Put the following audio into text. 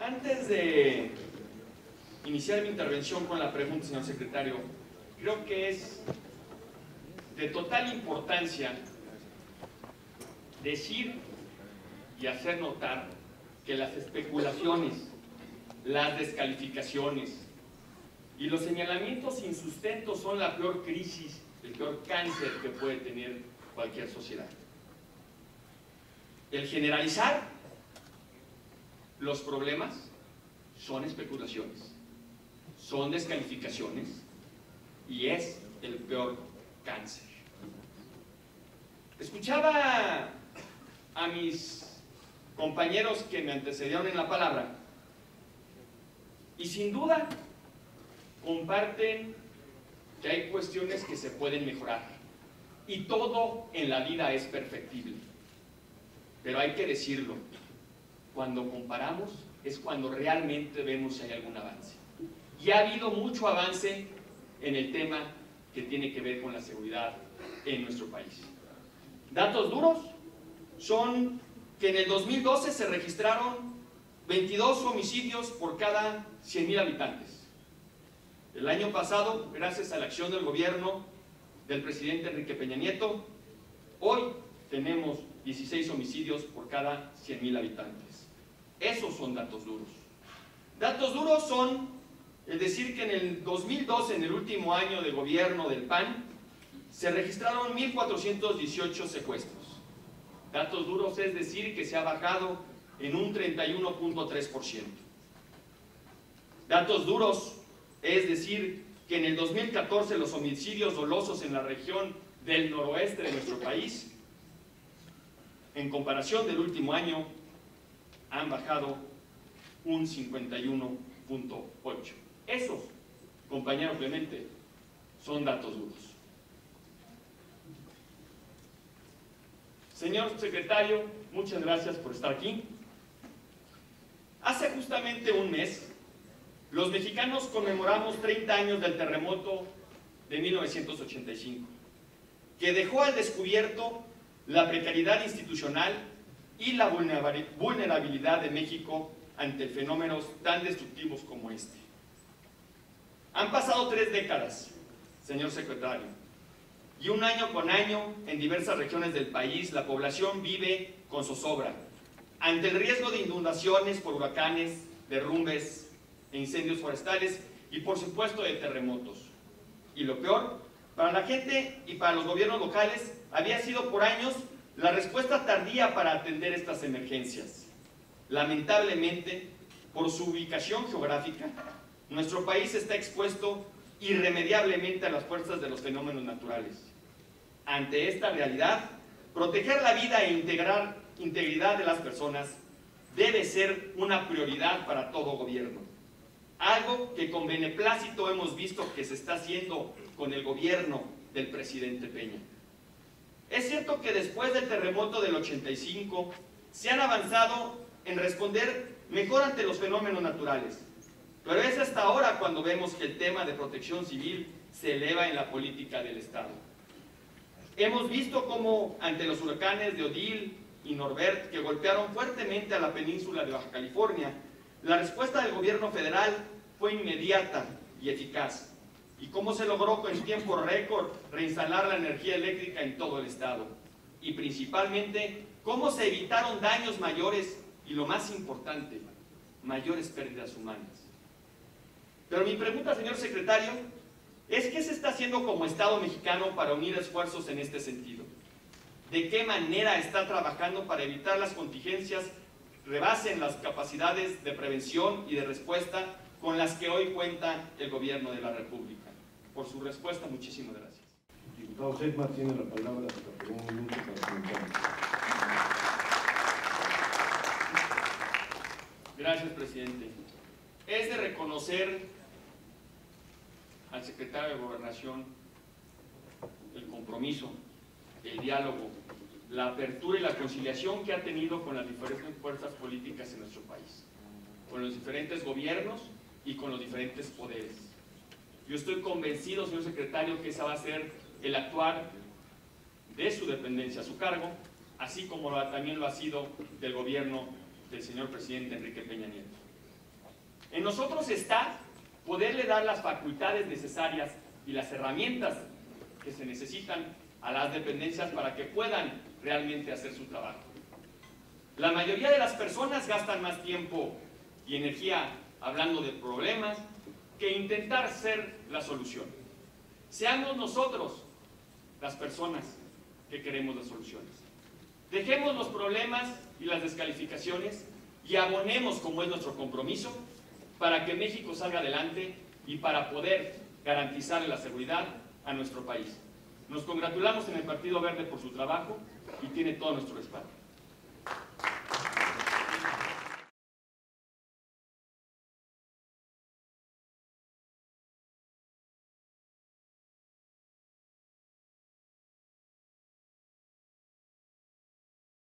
Antes de iniciar mi intervención con la pregunta, señor secretario, creo que es de total importancia decir y hacer notar que las especulaciones, las descalificaciones y los señalamientos sin sustento son la peor crisis, el peor cáncer que puede tener cualquier sociedad. El generalizar los problemas son especulaciones, son descalificaciones y es el peor cáncer. Escuchaba a mis compañeros que me antecedieron en la palabra y sin duda comparten que hay cuestiones que se pueden mejorar y todo en la vida es perfectible. Pero hay que decirlo, cuando comparamos es cuando realmente vemos si hay algún avance. Y ha habido mucho avance en el tema que tiene que ver con la seguridad en nuestro país. Datos duros son que en el 2012 se registraron 22 homicidios por cada 100.000 habitantes. El año pasado, gracias a la acción del gobierno del presidente Enrique Peña Nieto, hoy tenemos 16 homicidios por cada 100.000 habitantes. Esos son datos duros. Datos duros son, es decir, que en el 2012, en el último año de gobierno del PAN, se registraron 1.418 secuestros. Datos duros es decir que se ha bajado en un 31.3%. Datos duros es decir que en el 2014 los homicidios dolosos en la región del noroeste de nuestro país, en comparación del último año, han bajado un 51.8. Esos, compañero Clemente, son datos duros. Señor secretario, muchas gracias por estar aquí. Hace justamente un mes, los mexicanos conmemoramos 30 años del terremoto de 1985, que dejó al descubierto la precariedad institucional y la vulnerabilidad de México ante fenómenos tan destructivos como este. Han pasado tres décadas, señor secretario, y un año con año en diversas regiones del país la población vive con zozobra ante el riesgo de inundaciones por huracanes, derrumbes e incendios forestales y por supuesto de terremotos. Y lo peor, para la gente y para los gobiernos locales había sido por años la respuesta tardía para atender estas emergencias. Lamentablemente, por su ubicación geográfica, nuestro país está expuesto irremediablemente a las fuerzas de los fenómenos naturales. Ante esta realidad, proteger la vida e integrar integridad de las personas debe ser una prioridad para todo gobierno. Algo que con beneplácito hemos visto que se está haciendo con el gobierno del presidente Peña. Es cierto que después del terremoto del 85 se han avanzado en responder mejor ante los fenómenos naturales, pero es hasta ahora cuando vemos que el tema de protección civil se eleva en la política del Estado. Hemos visto cómo ante los huracanes de Odil y Norbert que golpearon fuertemente a la península de Baja California, la respuesta del gobierno federal fue inmediata y eficaz y cómo se logró en tiempo récord reinstalar la energía eléctrica en todo el estado. Y principalmente, cómo se evitaron daños mayores y lo más importante, mayores pérdidas humanas. Pero mi pregunta, señor secretario, es qué se está haciendo como Estado mexicano para unir esfuerzos en este sentido. ¿De qué manera está trabajando para evitar las contingencias rebasen las capacidades de prevención y de respuesta con las que hoy cuenta el gobierno de la República? por su respuesta. Muchísimas gracias. Diputado Sedma tiene la palabra para un minuto para Gracias, presidente. Es de reconocer al secretario de Gobernación el compromiso, el diálogo, la apertura y la conciliación que ha tenido con las diferentes fuerzas políticas en nuestro país, con los diferentes gobiernos y con los diferentes poderes. Yo estoy convencido, señor secretario, que ese va a ser el actuar de su dependencia, a su cargo, así como también lo ha sido del gobierno del señor presidente Enrique Peña Nieto. En nosotros está poderle dar las facultades necesarias y las herramientas que se necesitan a las dependencias para que puedan realmente hacer su trabajo. La mayoría de las personas gastan más tiempo y energía hablando de problemas que intentar ser la solución. Seamos nosotros las personas que queremos las soluciones. Dejemos los problemas y las descalificaciones y abonemos como es nuestro compromiso para que México salga adelante y para poder garantizarle la seguridad a nuestro país. Nos congratulamos en el Partido Verde por su trabajo y tiene todo nuestro respaldo.